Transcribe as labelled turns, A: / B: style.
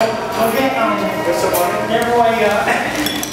A: Okay, um,
B: Gusto mo rin?
A: everyone, uh,